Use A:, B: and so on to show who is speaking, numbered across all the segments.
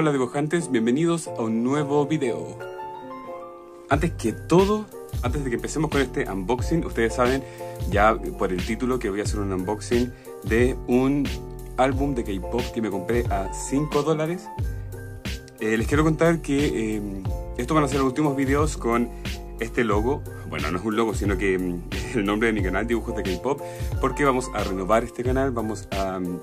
A: Hola dibujantes, bienvenidos a un nuevo video. Antes que todo, antes de que empecemos con este unboxing, ustedes saben ya por el título que voy a hacer un unboxing de un álbum de K-pop que me compré a 5 dólares. Eh, les quiero contar que eh, estos van a ser los últimos videos con este logo. Bueno, no es un logo, sino que es mm, el nombre de mi canal, Dibujos de K-pop, porque vamos a renovar este canal, vamos a mm,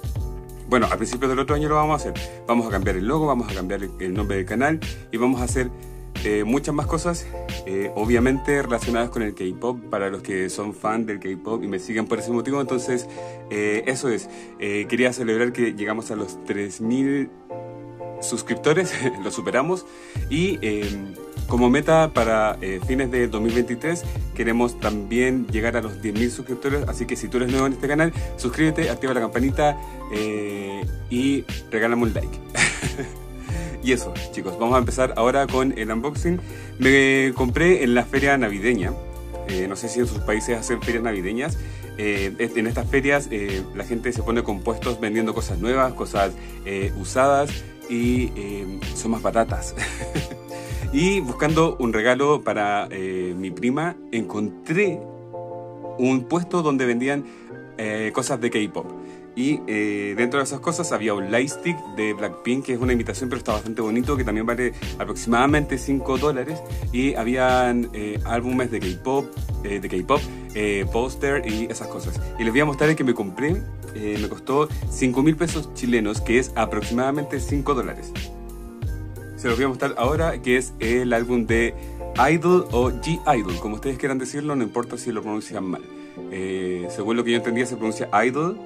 A: bueno, a principios del otro año lo vamos a hacer. Vamos a cambiar el logo, vamos a cambiar el nombre del canal y vamos a hacer eh, muchas más cosas, eh, obviamente relacionadas con el K-pop, para los que son fan del K-pop y me siguen por ese motivo. Entonces, eh, eso es. quería celebrar que llegamos a los 3000 suscriptores, lo superamos y como meta para eh, fines de 2023 queremos también llegar a los 10.000 suscriptores, así que si tú eres nuevo en este canal, suscríbete, activa la campanita eh, y regálame un like. y eso, chicos, vamos a empezar ahora con el unboxing. Me compré en la feria navideña, eh, no sé si en sus países hacen ferias navideñas. en estas ferias la gente se pone compuestos vendiendo cosas nuevas, cosas usadas y son más baratas. Y buscando un regalo para eh, mi prima, encontré un puesto donde vendían eh, cosas de K-pop. Y eh, dentro de esas cosas había un lightstick de Blackpink, que es una imitación, pero está bastante bonito, que también vale aproximadamente 5 dólares. Y habían álbumes de K-pop, de K-pop, póster y esas cosas. Y les voy a mostrar el que me compré. Me costó 5 mil pesos chilenos, que es aproximadamente 5 dólares se los voy a mostrar ahora, que es el álbum de Idol o G-Idol, como ustedes quieran decirlo, no importa si lo pronuncian mal. Eh, según lo que yo entendía, se pronuncia Idol,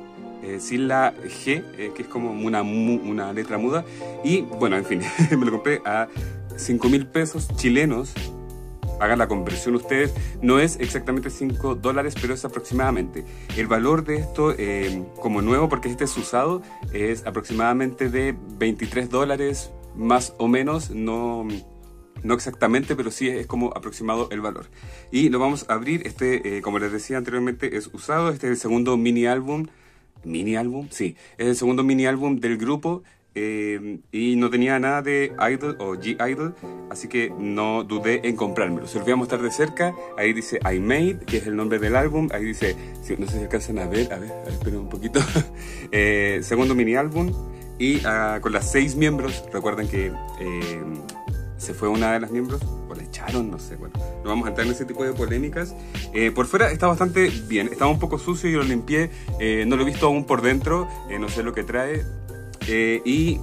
A: eh, sin la G, eh, que es como una, una letra muda. Y bueno, en fin, me lo compré a 5 mil pesos chilenos. Hagan la conversión ustedes. No es exactamente 5 dólares, pero es aproximadamente. El valor de esto, como nuevo, porque este es usado, es aproximadamente de 23 dólares, más o menos, no, no exactamente, pero sí es como aproximado el valor. Y lo vamos a abrir, este, eh, como les decía anteriormente, es usado, este es el segundo mini álbum, mini álbum, sí, es el segundo mini álbum del grupo. Eh, y no tenía nada de Idol o G-Idol, así que no dudé en comprármelo. Se lo voy a mostrar de cerca. Ahí dice I Made, que es el nombre del álbum. Ahí dice, no sé si alcanzan a ver, a ver, a ver esperen un poquito. Eh, segundo mini álbum. Y uh, con las seis miembros, recuerden que eh, se fue una de las miembros, o la echaron, no sé, bueno, no vamos a entrar en ese tipo de polémicas. Eh, por fuera está bastante bien, estaba un poco sucio y lo limpié, eh, no lo he visto aún por dentro, no sé lo que trae. Y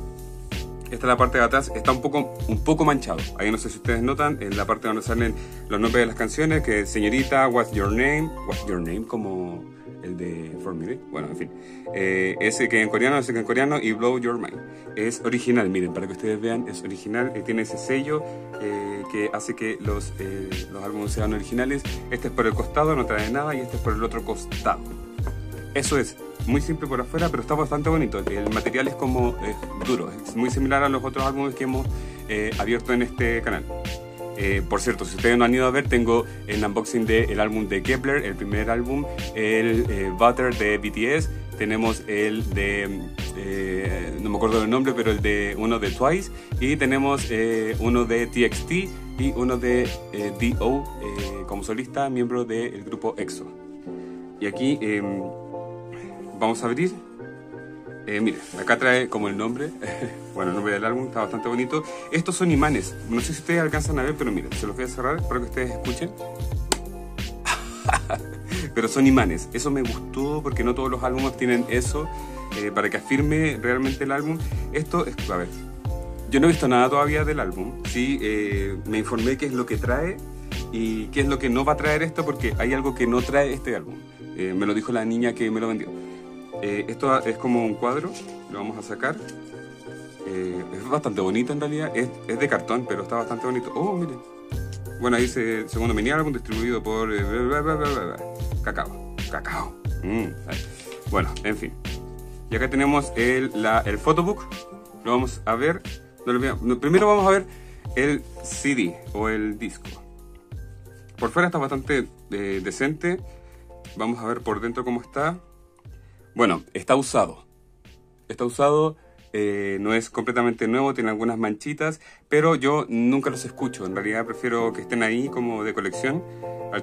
A: esta es la parte de atrás, está un poco, un poco manchado. Ahí no sé si ustedes notan, en la parte donde salen los nombres de las canciones, que señorita, what's your name, what's your name, como el de Formula. Bueno, en fin. Eh, ese que en coreano, ese que en coreano y Blow Your Mind. Es original, miren, para que ustedes vean, es original. Eh, tiene ese sello eh, que hace que los, los álbumes sean originales. Este es por el costado, no trae nada, y este es por el otro costado. Eso es muy simple por afuera, pero está bastante bonito. El material es como duro, es muy similar a los otros álbumes que hemos abierto en este canal. Eh, por cierto, si ustedes no han ido a ver, tengo el unboxing del álbum de Kepler, el primer álbum, el eh, Butter de BTS, tenemos el de, eh, no me acuerdo del nombre, pero el de uno de Twice, y tenemos uno de TXT y uno de D.O. como solista, miembro del grupo EXO. Y aquí em, vamos a abrir eh, mire, acá trae como el nombre, bueno, el nombre del álbum está bastante bonito. Estos son imanes, no sé si ustedes alcanzan a ver, pero miren, se los voy a cerrar para que ustedes escuchen. pero son imanes, eso me gustó porque no todos los álbumes tienen eso, eh, para que afirme realmente el álbum. Esto es, a ver, yo no he visto nada todavía del álbum, sí, eh, me informé qué es lo que trae y qué es lo que no va a traer esto porque hay algo que no trae este álbum. me lo dijo la niña que me lo vendió. Eh, esto es como un cuadro, lo vamos a sacar. Eh, es bastante bonito en realidad, es, de cartón, pero está bastante bonito. Oh, miren. Bueno, ahí dice segundo mini álbum distribuido por eh, Cacao. Cacao. Mm, bueno, en fin. Y acá tenemos el, la, el photobook. Lo vamos a ver. primero vamos a ver el CD o el disco. Por fuera está bastante decente. Vamos a ver por dentro cómo está. Bueno, está usado. Está usado. Eh, no es completamente nuevo, tiene algunas manchitas, pero yo nunca los escucho. En realidad prefiero que estén ahí como de colección.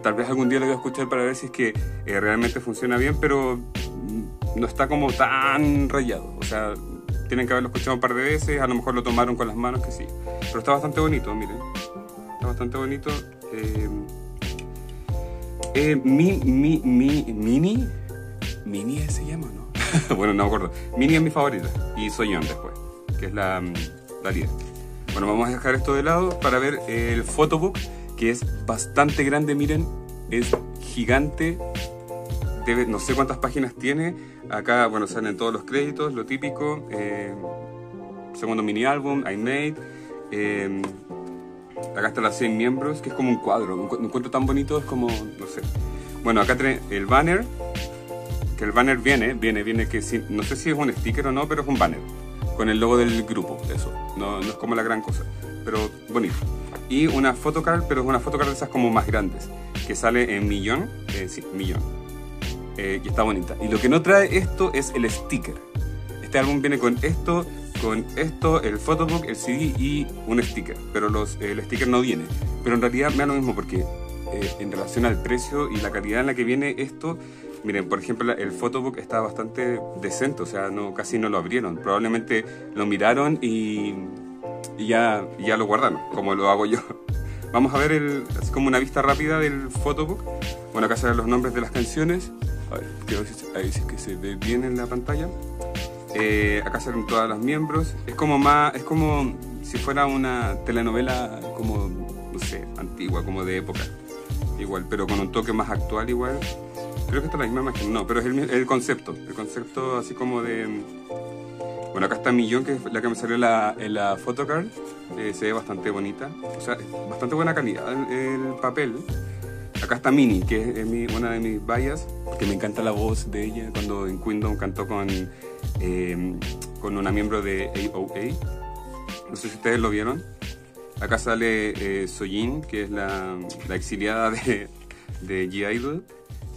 A: Tal vez algún día lo voy a escuchar para ver si es que eh, realmente funciona bien, pero mm, no está como tan rayado. O sea, tienen que haberlo escuchado un par de veces, a lo mejor lo tomaron con las manos, que sí. Pero está bastante bonito, miren. Está bastante bonito. Eh, eh, mi, mi, mi, mini. Mini se llama, ¿no? bueno, no me acuerdo. Mini es mi favorita. Y Soyeon después, que es la, mm, la. Bueno, vamos a dejar esto de lado para ver el photobook, que es bastante grande, miren. Es gigante. No sé cuántas páginas tiene. Acá, bueno, salen todos los créditos, lo típico. Eh, segundo mini álbum, I Made. Eh, Acá están las 100 miembros, que es como un cuadro. Un encuentro tan bonito, es como, no sé. Bueno, acá tiene el banner, que el banner viene, viene, viene, que no sé si es un sticker o no, pero es un banner. Con el logo del grupo, eso. No, no es como la gran cosa, pero bonito. Y una photocard, pero es una photocard de esas como más grandes, que sale en millón, eh, sí, millón. Eh, y está bonita. Y lo que no trae esto es el sticker. Este álbum viene con esto, con esto, el photobook, el CD y un sticker. Pero los, el sticker no viene. Pero en realidad me da lo mismo porque eh, en relación al precio y la calidad en la que viene esto, miren, por ejemplo, el photobook está bastante decente, o sea, no, casi no lo abrieron. Probablemente lo miraron y, ya, ya lo guardaron, como lo hago yo. Vamos a ver el, así como una vista rápida del photobook. Bueno, acá salen los nombres de las canciones. A ver, quiero ver si, que se ve bien en la pantalla. Eh, acá salen todos los miembros. Es como más, es como si fuera una telenovela como, no sé, antigua, como de época. Igual, pero con un toque más actual igual. Creo que esta es la misma imagen. No, pero es el, concepto. El concepto así como de... Bueno, acá está Millón, que es la que me salió la, en la photocard. Eh, se ve bastante bonita. O sea, bastante buena calidad el, papel. Acá está Mini, que es una de mis vallas, porque me encanta la voz de ella cuando en Kingdom cantó con Em, con una miembro de AOA. No sé si ustedes lo vieron. Acá sale eh, Sojin, que es la, exiliada de, de G-Idol.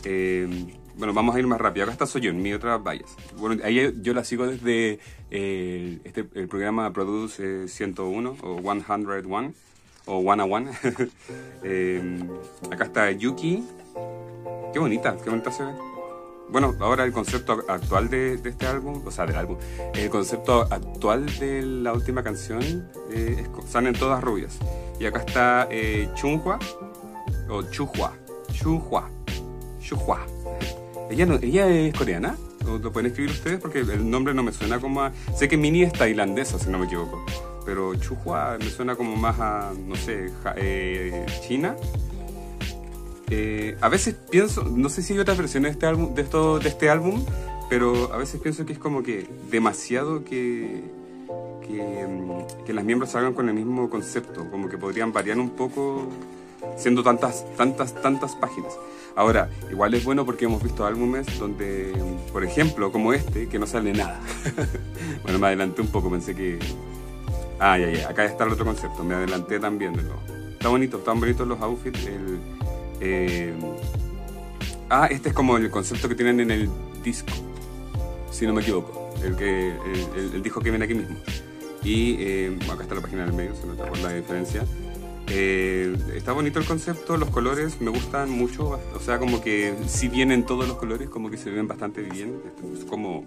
A: Em, bueno, vamos a ir más rápido. Acá está Soyeon, mi otra vallas. Bueno, ahí yo la sigo desde eh, este, el programa Produce 101 o 101 o One a One. Em, acá está Yuki. Qué bonita, qué bonita se ve bueno, ahora el concepto actual de, este álbum, o sea, del álbum, el concepto actual de la última canción eh, salen todas rubias. Y acá está eh, Chunhua, o Chuhua, Chuhua, Chuhua. Ella, no, ella es coreana, ¿O lo pueden escribir ustedes porque el nombre no me suena como a... Sé que Mini es tailandesa, si no me equivoco, pero Chuhua me suena como más a, no sé, eh, China eh, a veces pienso, no sé si hay otras versiones de este álbum, de, esto, de este álbum, pero a veces pienso que es como que demasiado que, que, mm, que las miembros salgan con el mismo concepto, como que podrían variar un poco siendo tantas, tantas, tantas páginas. Ahora, igual es bueno porque hemos visto álbumes donde, por ejemplo, como este, que no sale nada. bueno, me adelanté un poco, pensé que... Ah, ya, ya, acá está el otro concepto, me adelanté también de nuevo. Está bonito, están bonitos los outfits, el, eh, ah, este es como el concepto que tienen en el disco, si no me equivoco, el, que, el, disco que viene aquí mismo. Y eh, acá está la página del medio, se nota por la diferencia. Eh, está bonito el concepto, los colores me gustan mucho, o sea, como que si vienen todos los colores, como que se ven bastante bien, es como,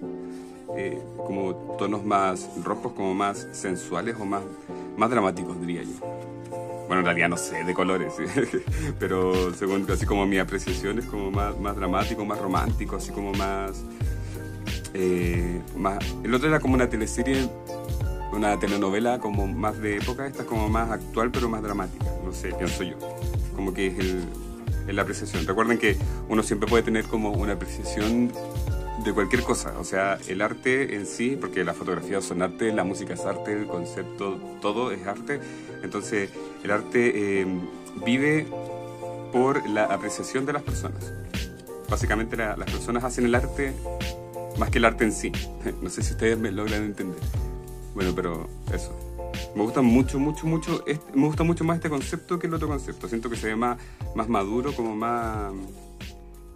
A: como tonos más rojos, como más sensuales o más, más dramáticos, diría yo. Bueno, en realidad no sé de colores, pero según así como mi apreciación es como más, más dramático, más romántico, así como más, eh, más... El otro era como una teleserie, una telenovela como más de época, esta es como más actual pero más dramática, no sé, pienso yo. Como que es el, la apreciación. Recuerden que uno siempre puede tener como una apreciación de cualquier cosa, o sea, el arte en sí, porque la fotografía son arte, la música es arte, el concepto, todo es arte, entonces el arte eh, vive por la apreciación de las personas. Básicamente las personas hacen el arte más que el arte en sí. No sé si ustedes me logran entender. Bueno, pero eso. Me gusta mucho, mucho, mucho, me gusta mucho más este concepto que el otro concepto. Siento que se ve más, más maduro, como más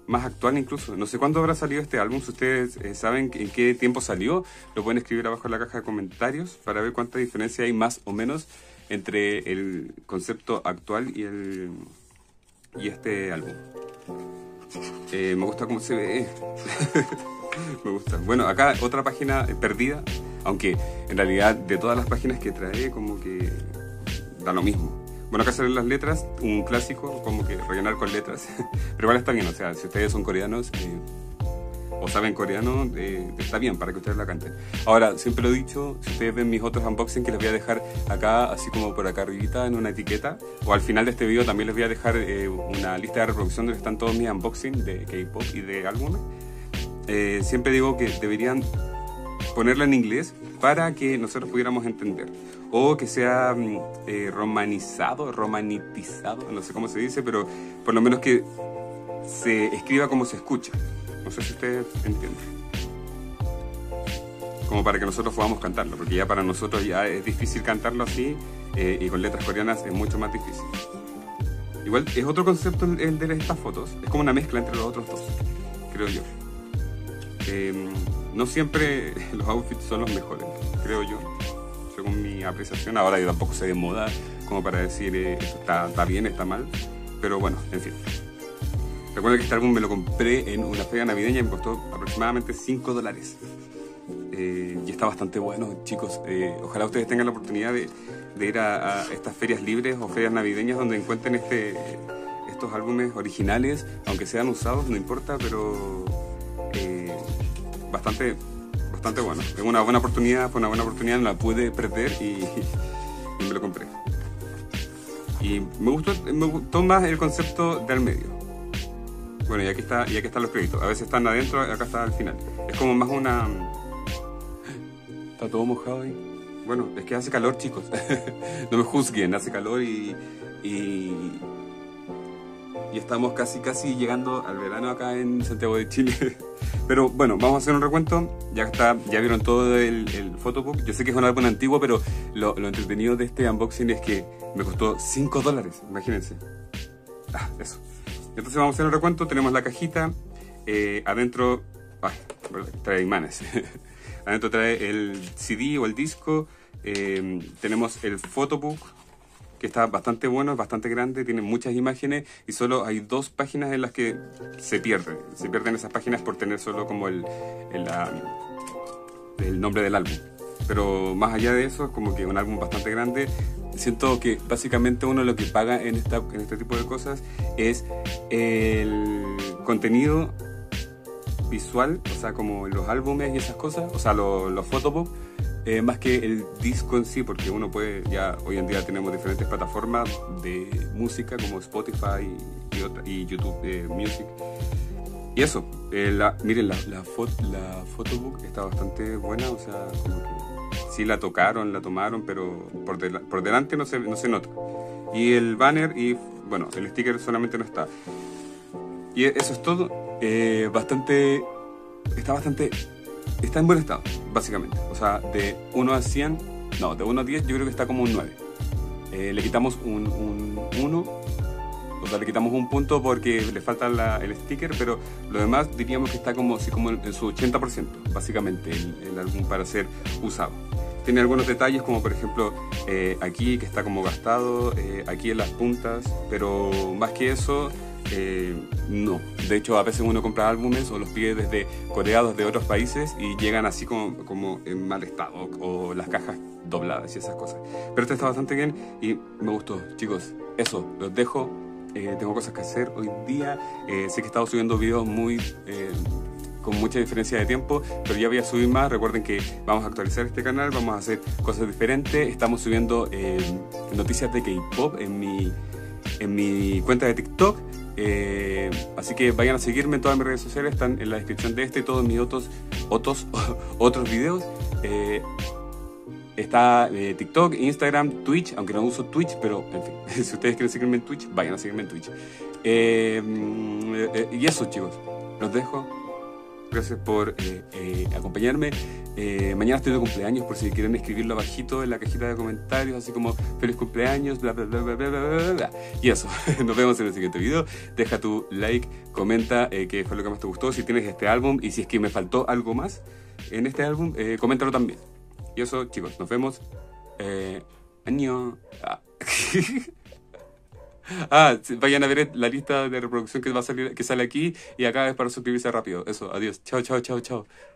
A: más actual incluso. No sé cuándo habrá salido este álbum, si ustedes eh, saben en qué tiempo salió, lo pueden escribir abajo en la caja de comentarios para ver cuánta diferencia hay más o menos entre el concepto actual y el y este álbum. Eh, me gusta cómo se ve. me gusta. Bueno, acá otra página perdida, aunque en realidad de todas las páginas que trae como que da lo mismo. Bueno, acá salen las letras, un clásico, como que rellenar con letras. Pero igual está bien, o sea, si ustedes son coreanos eh, o saben coreano, eh, está bien para que ustedes la canten. Ahora, siempre lo he dicho, si ustedes ven mis otros unboxing, que les voy a dejar acá, así como por acá arribita, en una etiqueta, o al final de este video también les voy a dejar eh, una lista de reproducción donde están todos mis unboxing de K-pop y de álbumes. Siempre digo que deberían ponerla en inglés para que nosotros pudiéramos entender. O que sea mm, eh, romanizado, romanitizado, no sé cómo se dice, pero por lo menos que se escriba como se escucha. No sé si ustedes entienden. Como para que nosotros podamos cantarlo, porque ya para nosotros ya es difícil cantarlo así eh, y con letras coreanas es mucho más difícil. Igual es otro concepto el de estas fotos, es como una mezcla entre los otros dos, creo yo. Em, no siempre los outfits son los mejores, creo yo, según mi apreciación. Ahora yo tampoco sé de moda como para decir eh, está, bien, está mal, pero bueno, en fin. Recuerdo que este álbum me lo compré en una feria navideña y me costó aproximadamente 5 dólares. Eh, y está bastante bueno, chicos. Eh, ojalá ustedes tengan la oportunidad de, ir a, estas ferias libres o ferias navideñas donde encuentren este, estos álbumes originales, aunque sean usados, no importa, pero bastante, bastante bueno. Es una buena oportunidad, fue una buena oportunidad, no la pude perder y, me lo compré. Y me gustó, me gustó más el concepto del medio. Bueno, y aquí, está, y aquí están los créditos. A veces están adentro, acá está al final. Es como más una... Está todo mojado ahí. Bueno, es que hace calor, chicos. no me juzguen, hace calor y, y, y estamos casi casi llegando al verano acá en Santiago de Chile. Pero bueno, vamos a hacer un recuento. Ya está, ya vieron todo el, photobook. Yo sé que es un álbum antiguo, pero lo, lo, entretenido de este unboxing es que me costó 5 dólares, imagínense. Ah, eso. Entonces vamos a hacer un recuento. Tenemos la cajita. Eh, adentro, ay, trae imanes. adentro trae el CD o el disco. Eh, tenemos el photobook está bastante bueno, es bastante grande, tiene muchas imágenes y solo hay dos páginas en las que se pierde. Se pierden esas páginas por tener solo como el, el, el nombre del álbum. Pero más allá de eso, es como que un álbum bastante grande. Siento que básicamente uno lo que paga en, esta, en este tipo de cosas es el contenido visual, o sea, como los álbumes y esas cosas, o sea, los, los photobooks eh, más que el disco en sí, porque uno puede, ya hoy en día tenemos diferentes plataformas de música como Spotify y, y YouTube eh, Music. Y eso, eh, la, miren, la, la, la photobook está bastante buena, o sea, como que sí la tocaron, la tomaron, pero por, por delante no se, no se nota. Y el banner y, bueno, el sticker solamente no está. Y eso es todo. bastante, está bastante está en buen estado, básicamente. O sea, de 1 a 100, no, de 1 a 10 yo creo que está como un 9. Eh, le quitamos un, 1, o sea, le quitamos un punto porque le falta el sticker, pero lo demás diríamos que está como, así como en su 80%, básicamente, el, álbum para ser usado. Tiene algunos detalles como por ejemplo eh, aquí que está como gastado, eh, aquí en las puntas, pero más que eso eh, no, de hecho a veces uno compra álbumes o los pide desde coreados de otros países y llegan así como, en mal estado o las cajas dobladas y esas cosas. Pero este está bastante bien y me gustó. Chicos, eso, los dejo. Eh, tengo cosas que hacer hoy día. Eh, sé que he estado subiendo videos muy con mucha diferencia de tiempo, pero ya voy a subir más. Recuerden que vamos a actualizar este canal, vamos a hacer cosas diferentes. Estamos subiendo noticias de K-pop en mi, en mi cuenta de TikTok. Eh, así que vayan a seguirme en todas mis redes sociales, están en la descripción de este y todos mis otros, otros, otros videos. Eh, está eh, TikTok, Instagram, Twitch, aunque no uso Twitch, pero en fin, si ustedes quieren seguirme en Twitch, vayan a seguirme en Twitch. y eso chicos, los dejo. Gracias por eh, eh, acompañarme. Eh, mañana estoy de cumpleaños, por si quieren escribirlo abajito en la cajita de comentarios, así como feliz cumpleaños, bla, bla, bla, bla, bla, bla, bla. Y eso, nos vemos en el siguiente video. Deja tu like, comenta qué fue lo que más te gustó, si tienes este álbum y si es que me faltó algo más en este álbum, coméntalo también. Y eso, chicos, nos vemos. año. Ah. Ah, vayan a ver la lista de reproducción que va a salir, que sale aquí y acá es para suscribirse rápido. Eso, adiós. Chao, chao, chao, chao.